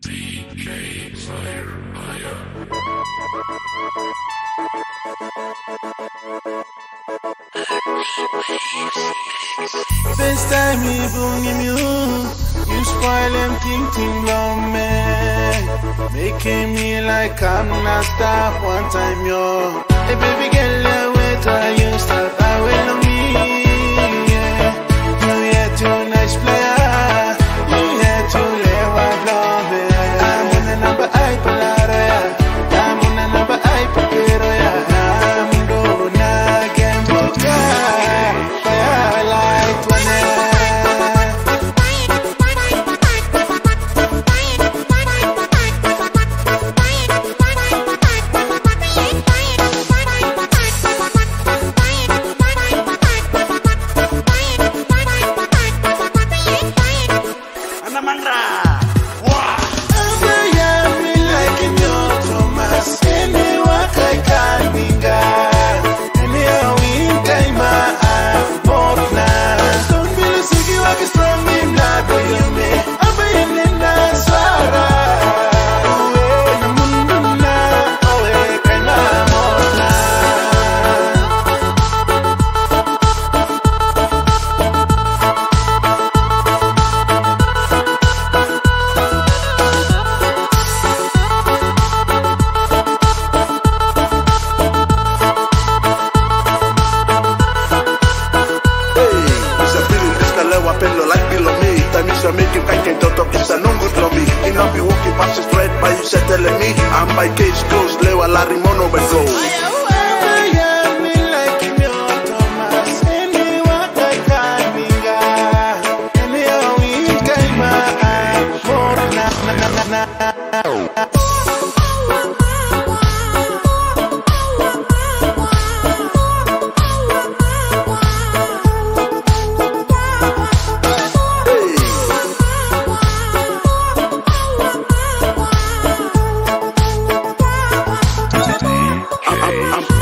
DJ Firefire. This time me boogie me You. Spoil them ting ting long me, Making me like I'm not stop one time yo. Hey baby girl, wait till you stop. I will know me. Yeah! might not be walking past the thread, but you said telling me I'm by case closed, lewa la rimono overflow. Na I'm, I'm